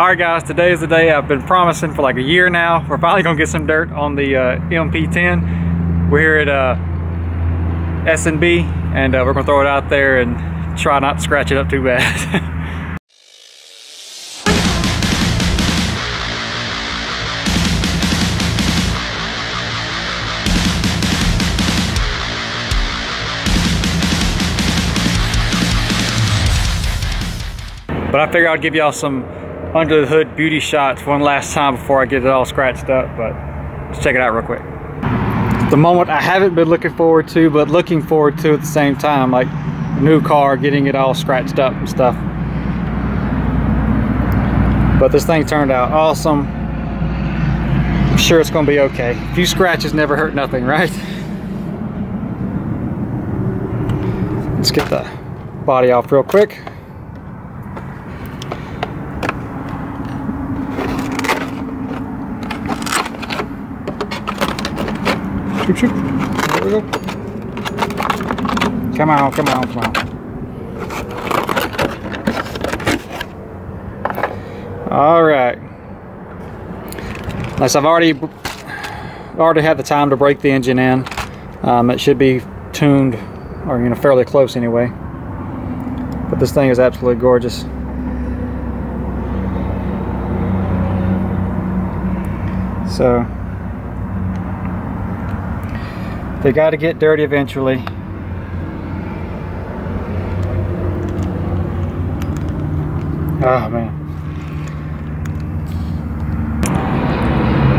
All right guys, today is the day I've been promising for like a year now. We're finally gonna get some dirt on the uh, MP10. We're here at uh, S&B and uh, we're gonna throw it out there and try not to scratch it up too bad. But I figured I'd give y'all some under the hood beauty shots one last time before I get it all scratched up. But let's check it out real quick. The moment I haven't been looking forward to, but looking forward to at the same time, like new car, getting it all scratched up and stuff. But this thing turned out awesome. I'm sure it's gonna be okay. A few scratches never hurt nothing, right? Let's get the body off real quick. Shoot, shoot. There we go. Come on, come on, come on. All right. Unless I've already already had the time to break the engine in. Um, it should be tuned, or you know, fairly close anyway. But this thing is absolutely gorgeous. So they got to get dirty eventually. Oh man.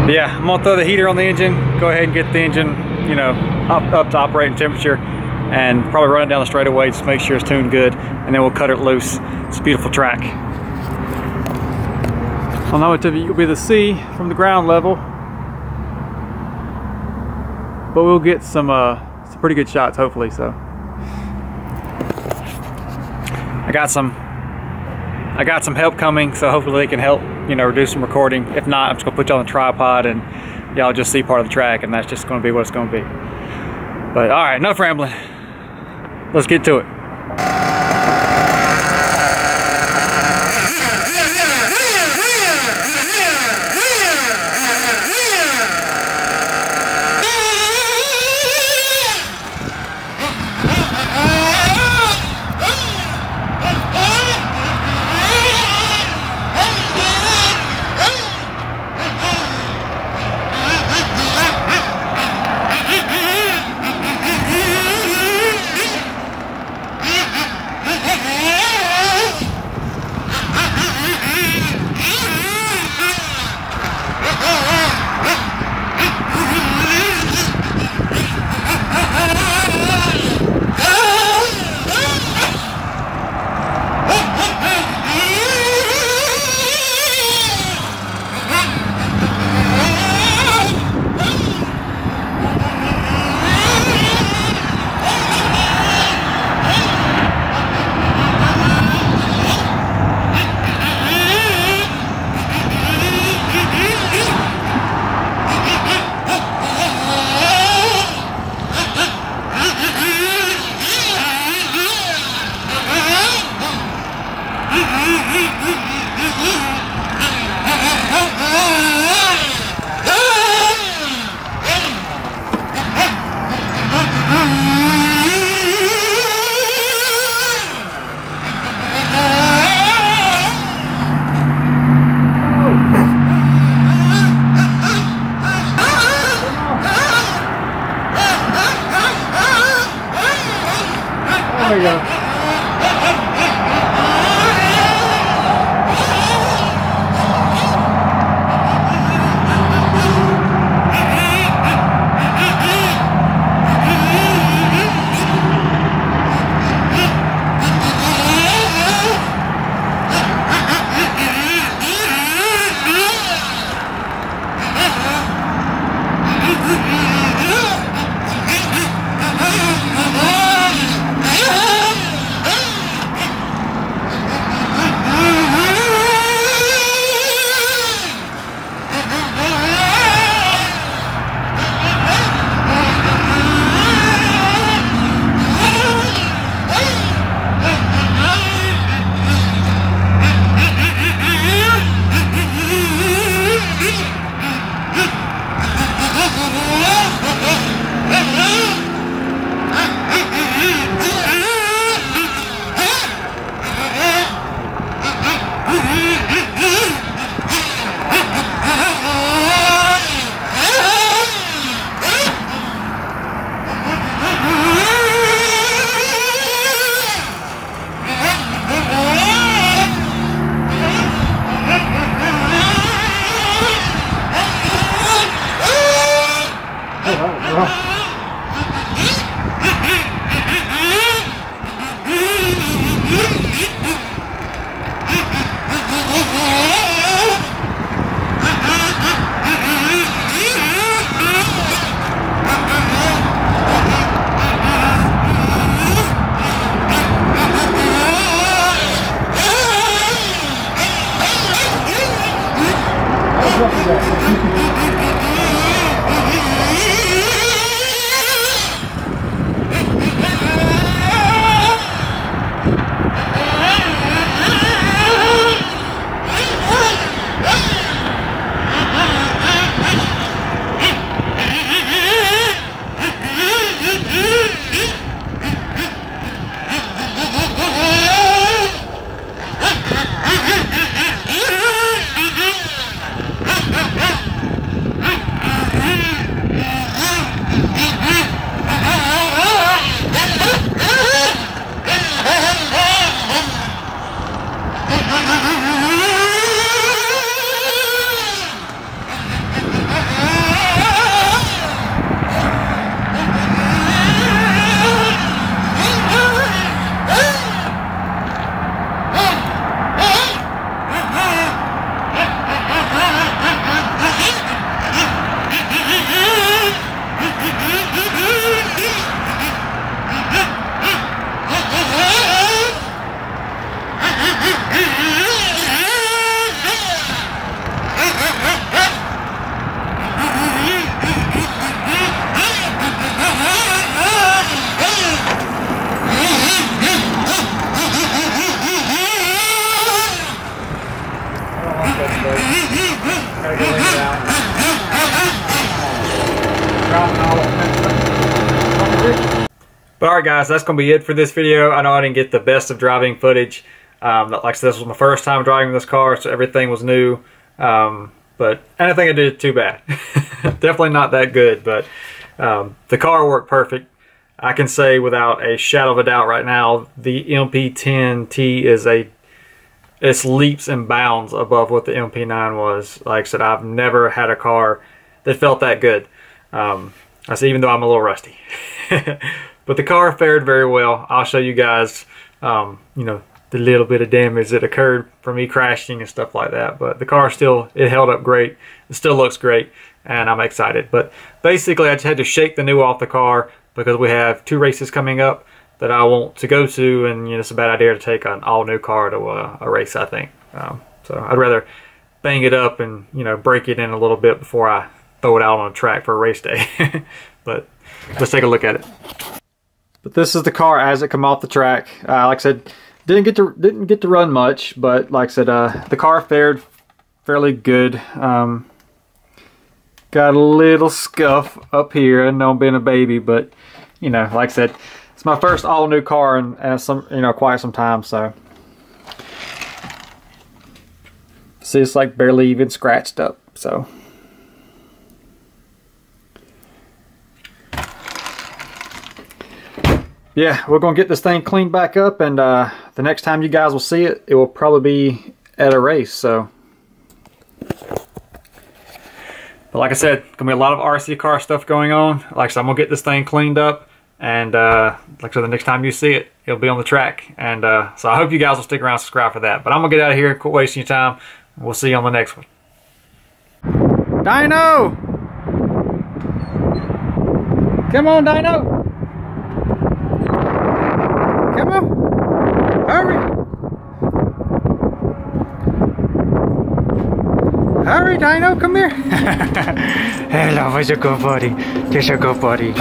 yeah, I'm gonna throw the heater on the engine, go ahead and get the engine, you know, up, up to operating temperature and probably run it down the straightaway just make sure it's tuned good and then we'll cut it loose. It's a beautiful track. I don't know what you'll be the see from the ground level, but we'll get some uh, some pretty good shots hopefully so. I got some I got some help coming so hopefully they can help you know reduce some recording. If not I'm just gonna put y'all on the tripod and y'all just see part of the track and that's just gonna be what it's gonna be. But all right enough rambling. Let's get to it 这个 But alright guys, that's going to be it for this video. I know I didn't get the best of driving footage. Um, like I said, this was my first time driving this car, so everything was new. Um, but I don't think I did it too bad. Definitely not that good, but um, the car worked perfect. I can say without a shadow of a doubt right now, the MP10T is a it's leaps and bounds above what the MP9 was. Like I said, I've never had a car that felt that good. Um, I said, even though I'm a little rusty. but the car fared very well. I'll show you guys, um, you know, the little bit of damage that occurred from me crashing and stuff like that. But the car still, it held up great. It still looks great, and I'm excited. But basically, I just had to shake the new off the car because we have two races coming up that I want to go to, and you know, it's a bad idea to take an all-new car to a, a race, I think. Um, so I'd rather bang it up and, you know, break it in a little bit before I throw it out on a track for a race day. but let's take a look at it. But this is the car as it come off the track. Uh, like I said, didn't get to didn't get to run much, but like I said, uh, the car fared fairly good. Um, got a little scuff up here. I know I'm being a baby, but you know, like I said, it's my first all new car in, in some you know quite some time. So see, it's like barely even scratched up. So. yeah, we're to get this thing cleaned back up and uh, the next time you guys will see it, it will probably be at a race. So, But like I said, to be a lot of RC car stuff going on. Like I said, I'm to get this thing cleaned up. And uh, like I said, the next time you see it, it'll be on the track. And uh, so I hope you guys will stick around and subscribe for that. But I'm going to get out of here, quit wasting your time. We'll see you on the next one. Dino! Come on, Dino! Come on. Hurry. Hurry, Dino, come here. Hello, where's your good buddy? There's your good buddy.